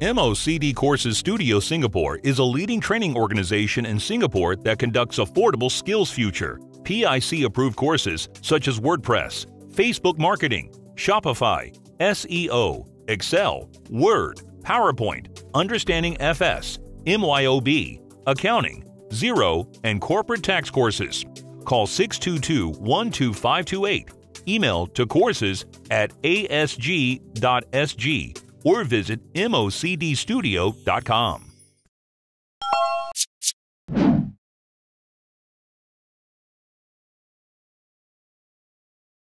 MOCD Courses Studio Singapore is a leading training organization in Singapore that conducts affordable SkillsFuture, PIC approved courses such as WordPress, Facebook marketing, Shopify, SEO, Excel, Word, PowerPoint, Understanding FS, MYOB, Accounting, Xero, and Corporate Tax courses. Call 622 12528. Email to courses at asg.sg or visit mocdstudio.com.